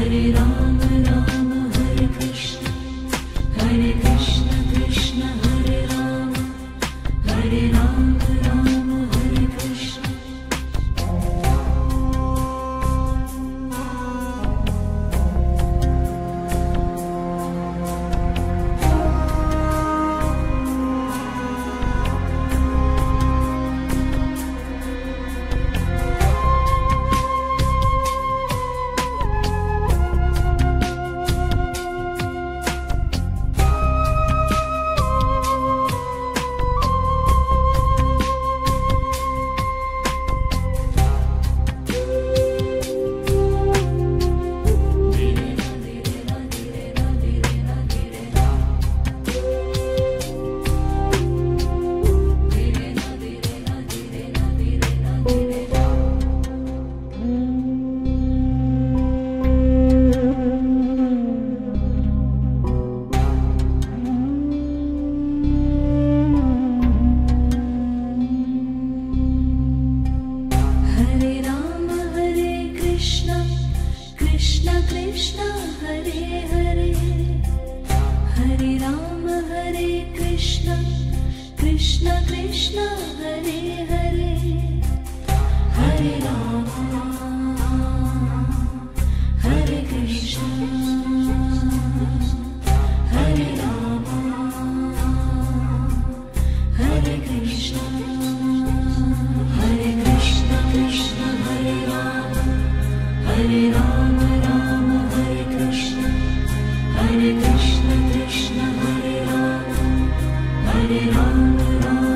Arirang. Krishna Krishna Hare Hare. it on, on.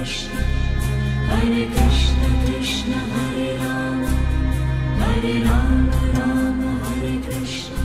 Krishna Hare Krishna Krishna Hare Rama Hare Rama Hare Krishna Krishna